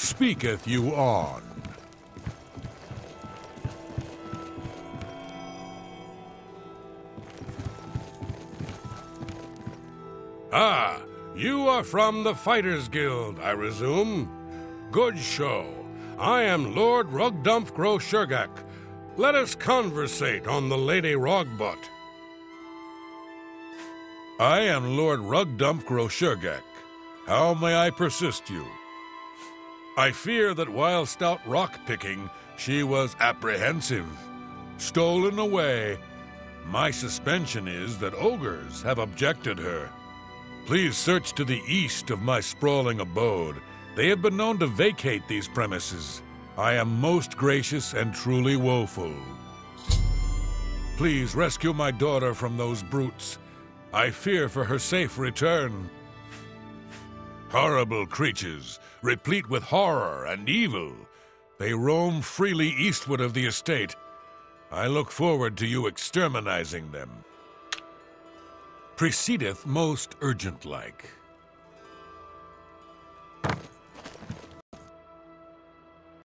speaketh you on? Ah, you are from the Fighters Guild, I resume. Good show. I am Lord Rugdumph gro-Shurgak. Let us conversate on the Lady Rogbut. I am Lord Rugdumph gro-Shurgak. How may I persist you? I fear that while stout rock picking, she was apprehensive, stolen away. My suspension is that ogres have objected her. Please search to the east of my sprawling abode. They have been known to vacate these premises. I am most gracious and truly woeful. Please rescue my daughter from those brutes. I fear for her safe return. Horrible creatures, replete with horror and evil. They roam freely eastward of the estate. I look forward to you exterminizing them. Precedeth most urgent like.